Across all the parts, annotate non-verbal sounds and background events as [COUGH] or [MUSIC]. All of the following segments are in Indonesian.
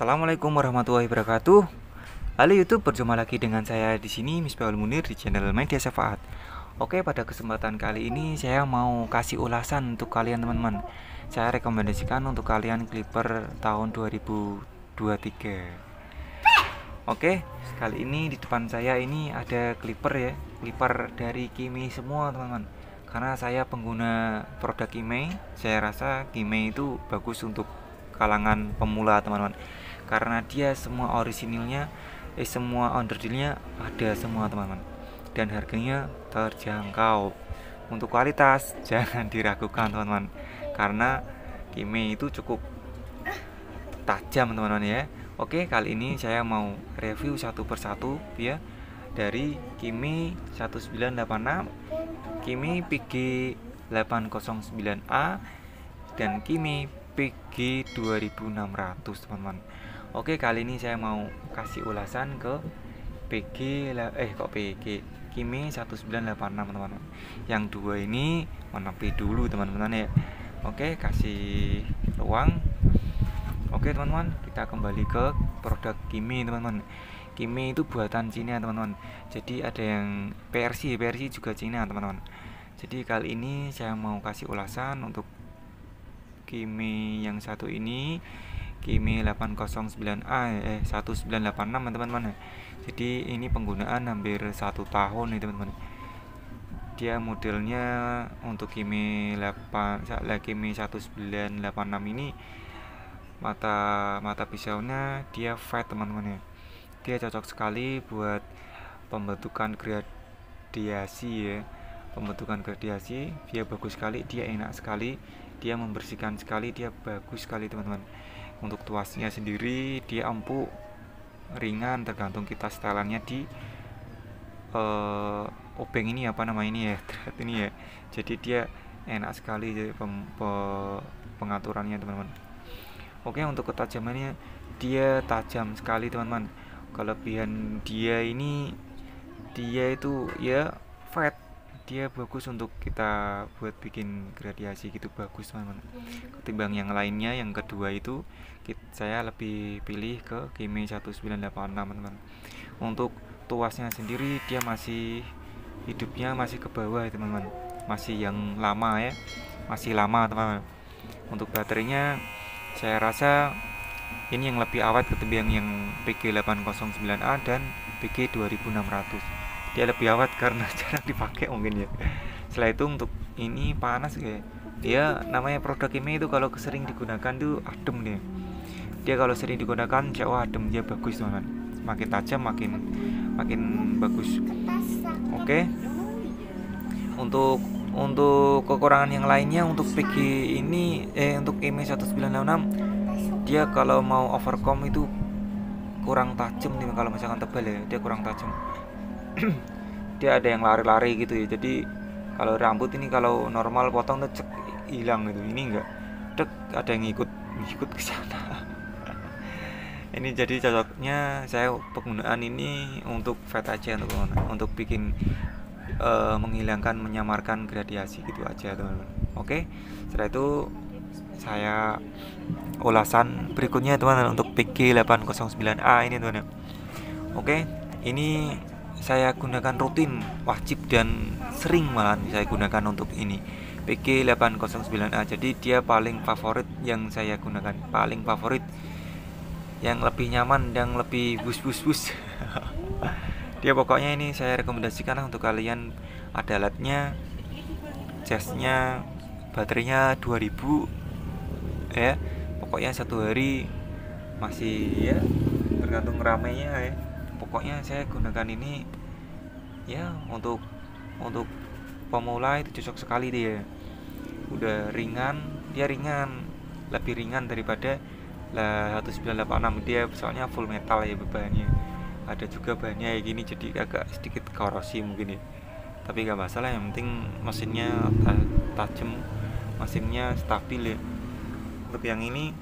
Assalamualaikum warahmatullahi wabarakatuh. Halo YouTube, berjumpa lagi dengan saya di sini Misbahul Munir di channel Media Syafaat. Oke, pada kesempatan kali ini saya mau kasih ulasan untuk kalian teman-teman. Saya rekomendasikan untuk kalian clipper tahun 2023. Oke, kali ini di depan saya ini ada clipper ya, clipper dari Kimi semua teman-teman. Karena saya pengguna produk Kimi, saya rasa Kimi itu bagus untuk kalangan pemula teman-teman karena dia semua orisinilnya eh semua underdealnya ada semua teman-teman. Dan harganya terjangkau. Untuk kualitas [LAUGHS] jangan diragukan teman-teman. Karena Kimi itu cukup tajam teman-teman ya. Oke kali ini saya mau review satu persatu ya. Dari Kimi 1986 Kimi PG 809A dan Kimi PG 2600 teman-teman Oke kali ini saya mau kasih ulasan ke PG eh kok PG Kimi 1986 teman-teman. Yang dua ini menepi dulu teman-teman ya. Oke kasih ruang. Oke teman-teman kita kembali ke produk Kimi teman-teman. Kimi itu buatan Cina teman-teman. Jadi ada yang PRC PRC juga Cina teman-teman. Jadi kali ini saya mau kasih ulasan untuk Kimi yang satu ini Kimi 809A eh 1986 teman-teman. Jadi ini penggunaan hampir satu tahun nih teman-teman. Dia modelnya untuk Kimi 8 Kimi 1986 ini mata mata pisaunya dia fat teman-teman ya. Dia cocok sekali buat pembentukan gradiasi ya. Pembentukan gradiasi dia bagus sekali dia enak sekali dia membersihkan sekali dia bagus sekali teman-teman untuk tuasnya sendiri dia empuk ringan tergantung kita setelannya di uh, obeng ini apa nama ini ya [LAUGHS] ini ya. Jadi dia enak sekali jadi pem, pe, pengaturannya teman-teman. Oke untuk ketajamannya dia tajam sekali teman-teman. Kelebihan dia ini dia itu ya fat dia bagus untuk kita buat bikin gradiasi gitu bagus teman-teman ketimbang yang lainnya yang kedua itu kita, saya lebih pilih ke Kimi 1986 teman-teman. Untuk tuasnya sendiri dia masih hidupnya masih ke bawah ya teman-teman. Masih yang lama ya masih lama teman-teman. Untuk baterainya saya rasa ini yang lebih awet ketimbang yang PG809A dan PG2600 dia lebih awet karena [LAUGHS] jarang dipakai mungkin ya. Setelah itu untuk ini panas ya dia namanya produk ini itu kalau sering digunakan tuh adem dia dia kalau sering digunakan jauh adem dia bagus teman makin tajam makin makin bagus. Oke. Okay. untuk untuk kekurangan yang lainnya untuk PG ini eh untuk EMI 1996 dia kalau mau overcome itu kurang tajam nih kalau misalkan tebal ya dia kurang tajam [CLEARS THROAT] dia ada yang lari-lari gitu ya. Jadi kalau rambut ini kalau normal potong tuh hilang gitu. Ini enggak. Dek ada yang ikut ikut ke sana. [LAUGHS] Ini jadi cocoknya saya penggunaan ini untuk fat aja untuk untuk bikin uh, menghilangkan menyamarkan gradiasi gitu aja teman-teman. Oke? Setelah itu saya ulasan berikutnya teman-teman untuk PG 809A ini teman-teman. Oke? Ini saya gunakan rutin wajib dan sering malah saya gunakan untuk ini. PG809A jadi dia paling favorit yang saya gunakan. Paling favorit yang lebih nyaman dan lebih bus bus bus dia pokoknya ini saya rekomendasikan untuk kalian ada alatnya jasnya baterainya 2000 ya. Pokoknya satu hari masih ya tergantung ramenya ya. Pokoknya saya gunakan ini ya untuk untuk pemula itu cocok sekali dia. Udah ringan dia ringan lebih ringan daripada lah 1986 dia soalnya full metal ya bahannya ada juga bahannya kayak gini jadi agak sedikit korosi mungkin ya. Tapi gak masalah yang penting mesinnya tajam mesinnya stabil ya. Untuk yang ini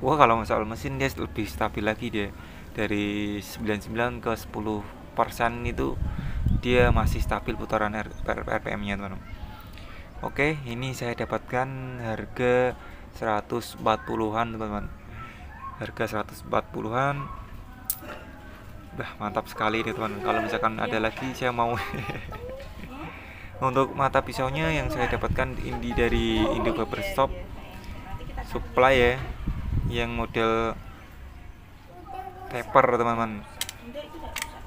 wah kalau masalah mesin dia lebih stabil lagi dia. Dari 99 ke 10 persen itu dia masih stabil putaran RPM nya teman-teman. Oke ini saya dapatkan harga 140-an teman-teman. Harga 140-an Udah mantap sekali nih teman Kalau misalkan ada lagi saya mau [LAUGHS] Untuk mata pisaunya yang saya dapatkan ini dari Indo Barber Shop. Supply ya Yang model taper teman-teman.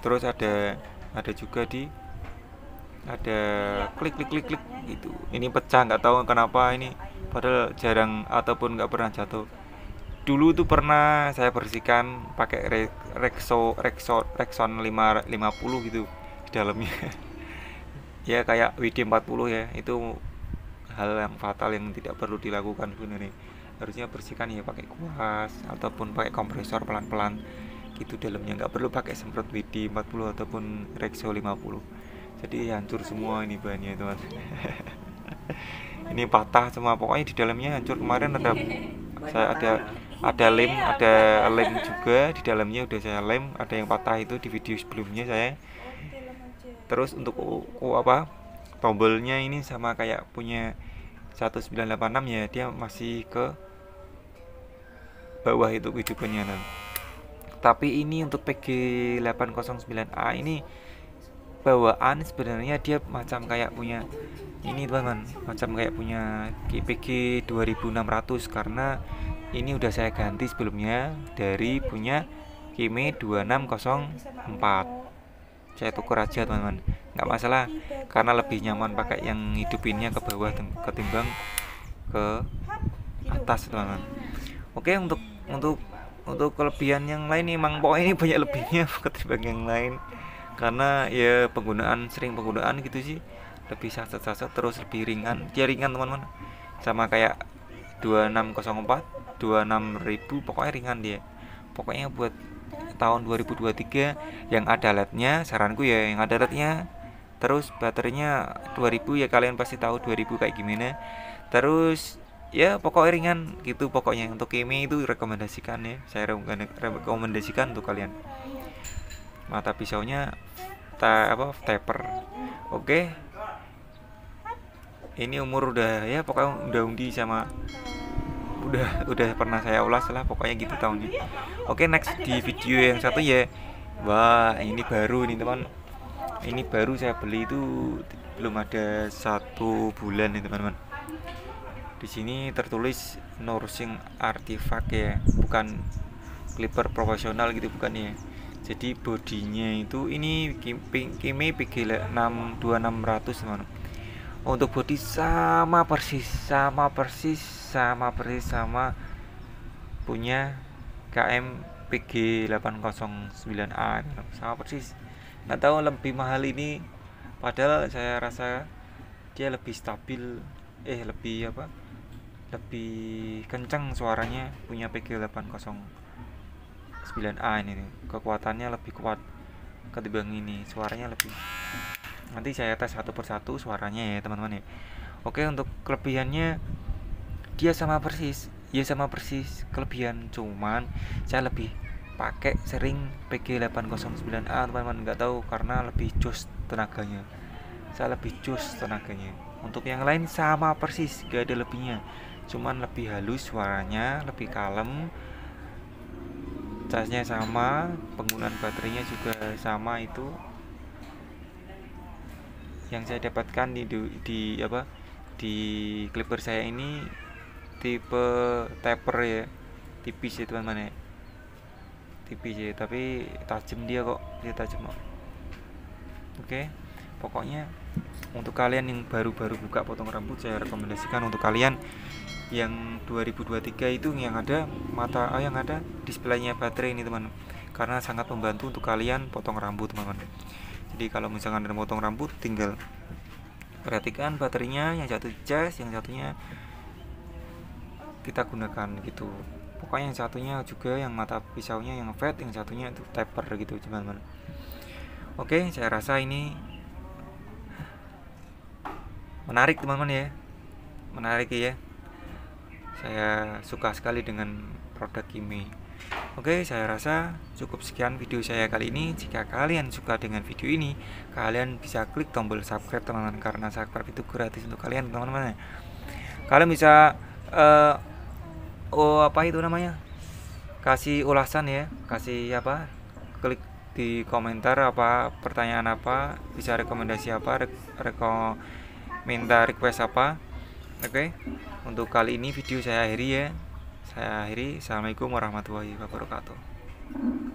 Terus ada ada juga di ada klik klik klik klik gitu. ini pecah nggak tahu kenapa ini padahal jarang ataupun nggak pernah jatuh. Dulu tuh pernah saya bersihkan pakai re Rexo Rexo Rexon 5 50 gitu di dalamnya. [LAUGHS] Ya kayak WD 40 ya itu hal yang fatal yang tidak perlu dilakukan sebenarnya. Harusnya bersihkan ya pakai kuas ataupun pakai kompresor pelan-pelan gitu dalamnya nggak perlu pakai semprot WD 40 ataupun Rexo 50 jadi hancur semua ini bahannya teman [LAUGHS] ini patah semua pokoknya di dalamnya hancur. Kemarin ada [LAUGHS] saya ada ada lem ada [LAUGHS] lem juga. Di dalamnya udah saya lem ada yang patah itu di video sebelumnya saya. Terus untuk uh, apa tombolnya ini sama kayak punya 1986 ya dia masih ke bawah itu kehidupannya nah. Tapi ini untuk PG 809A ini bawaan sebenarnya dia macam kayak punya ini teman-teman macam kayak punya PG 2600 karena ini udah saya ganti sebelumnya dari punya Kimi 2604 saya tuker aja teman-teman. Nggak masalah karena lebih nyaman pakai yang hidupinnya ke bawah ketimbang ke atas teman-teman. Oke untuk untuk untuk kelebihan yang lain emang pokoknya ini banyak lebihnya [LAUGHS] ketimbang yang lain. Karena ya penggunaan sering penggunaan gitu sih. Lebih saset-saset terus lebih ringan. Dia ringan teman-teman. Sama kayak 2604 26.000 pokoknya ringan dia. Pokoknya buat tahun 2023 yang ada lednya saranku ya yang ada lednya. Terus baterainya 2000 ya kalian pasti tahu 2000 kayak gimana. Terus ya pokoknya ringan gitu pokoknya. Untuk Kimi itu rekomendasikan ya. Saya rekomendasikan untuk kalian. Mata pisaunya ta apa taper. Oke. Ini umur udah ya pokoknya udah undi sama udah udah pernah saya ulas lah pokoknya gitu tahunnya. Oke next di video yang satu ya. Wah ini baru nih teman. Ini baru saya beli itu belum ada satu bulan nih teman-teman di sini tertulis nursing artifact ya bukan clipper profesional gitu bukan ya. Jadi bodinya itu ini Kimi PG 62600 teman untuk body sama persis sama persis sama persis sama punya KM PG 809A sama persis. Nggak tahu lebih mahal ini padahal saya rasa dia lebih stabil eh lebih apa lebih kencang suaranya punya PG 809A ini kekuatannya lebih kuat ketimbang ini. Suaranya lebih nanti saya tes satu persatu suaranya ya teman-teman ya. Oke untuk kelebihannya dia sama persis. Ya sama persis kelebihan. Cuman saya lebih pakai sering PG 809A teman-teman. Nggak tahu karena lebih jos tenaganya. Saya lebih jos tenaganya. Untuk yang lain sama persis gak ada lebihnya cuman lebih halus suaranya lebih kalem. Casnya sama penggunaan baterainya juga sama itu. Yang saya dapatkan di di apa di clipper saya ini tipe taper ya tipis ya teman-teman ya. Tipis ya tapi tajam dia kok dia tajam kok. Oke pokoknya untuk kalian yang baru-baru buka potong rambut saya rekomendasikan untuk kalian yang 2023 itu yang ada mata oh, yang ada displaynya baterai ini teman. Karena sangat membantu untuk kalian potong rambut teman-teman. Jadi kalau misalkan ada potong rambut tinggal perhatikan baterainya yang satu cas yang satunya kita gunakan gitu. Pokoknya yang satunya juga yang mata pisaunya yang fat yang satunya itu taper gitu teman-teman. Oke saya rasa ini menarik teman-teman ya. Menarik ya saya suka sekali dengan produk Kimi Oke, saya rasa cukup sekian video saya kali ini. Jika kalian suka dengan video ini, kalian bisa klik tombol subscribe teman-teman karena subscribe itu gratis untuk kalian teman-teman. Kalian bisa uh, oh apa itu namanya kasih ulasan ya kasih apa klik di komentar apa pertanyaan apa bisa rekomendasi apa re reko minta request apa oke okay? Untuk kali ini video saya akhiri ya. Saya akhiri. Assalamualaikum warahmatullahi wabarakatuh